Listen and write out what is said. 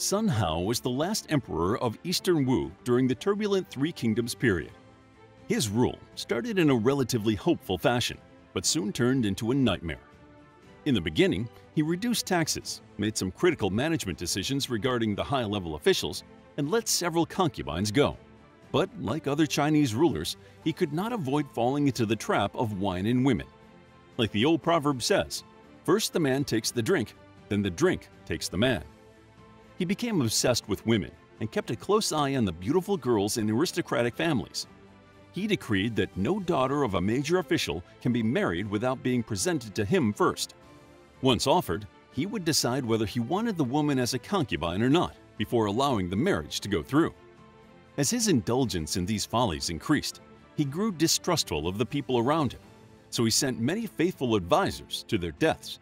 Sun Hao was the last emperor of Eastern Wu during the turbulent Three Kingdoms period. His rule started in a relatively hopeful fashion, but soon turned into a nightmare. In the beginning, he reduced taxes, made some critical management decisions regarding the high-level officials, and let several concubines go. But like other Chinese rulers, he could not avoid falling into the trap of wine and women. Like the old proverb says, first the man takes the drink, then the drink takes the man. He became obsessed with women and kept a close eye on the beautiful girls in aristocratic families. He decreed that no daughter of a major official can be married without being presented to him first. Once offered, he would decide whether he wanted the woman as a concubine or not before allowing the marriage to go through. As his indulgence in these follies increased, he grew distrustful of the people around him, so he sent many faithful advisors to their deaths